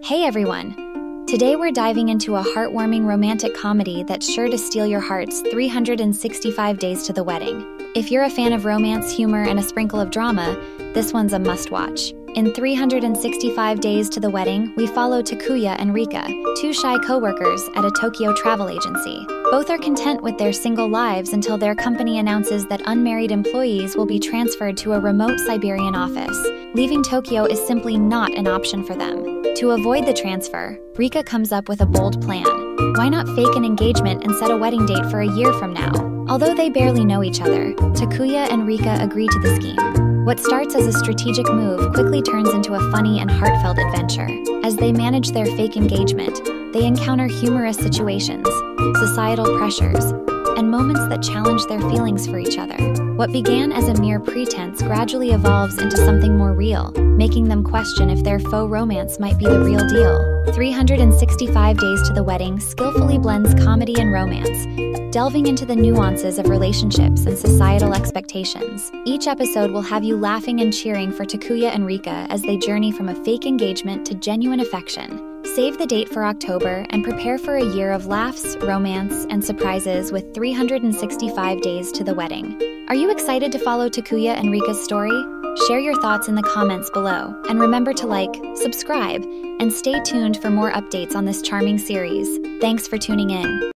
Hey everyone! Today we're diving into a heartwarming romantic comedy that's sure to steal your hearts 365 Days to the Wedding. If you're a fan of romance, humor, and a sprinkle of drama, this one's a must watch. In 365 Days to the Wedding, we follow Takuya and Rika, two shy co workers at a Tokyo travel agency. Both are content with their single lives until their company announces that unmarried employees will be transferred to a remote Siberian office. Leaving Tokyo is simply not an option for them. To avoid the transfer, Rika comes up with a bold plan. Why not fake an engagement and set a wedding date for a year from now? Although they barely know each other, Takuya and Rika agree to the scheme. What starts as a strategic move quickly turns into a funny and heartfelt adventure. As they manage their fake engagement, they encounter humorous situations, societal pressures, and moments that challenge their feelings for each other. What began as a mere pretense gradually evolves into something more real, making them question if their faux romance might be the real deal. 365 Days to the Wedding skillfully blends comedy and romance, delving into the nuances of relationships and societal expectations. Each episode will have you laughing and cheering for Takuya and Rika as they journey from a fake engagement to genuine affection. Save the date for October and prepare for a year of laughs, romance, and surprises with 365 days to the wedding. Are you excited to follow Takuya and Rika's story? Share your thoughts in the comments below, and remember to like, subscribe, and stay tuned for more updates on this charming series. Thanks for tuning in.